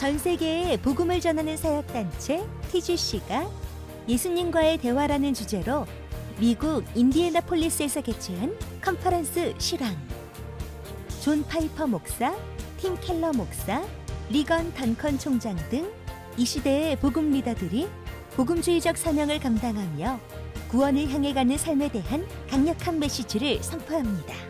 전 세계에 복음을 전하는 사역단체 TGC가 예수님과의 대화라는 주제로 미국 인디애나폴리스에서 개최한 컨퍼런스 실황. 존 파이퍼 목사, 팀 켈러 목사, 리건 던컨 총장 등 이 시대의 복음 리더들이 복음주의적 사명을 감당하며 구원을 향해 가는 삶에 대한 강력한 메시지를 선포합니다.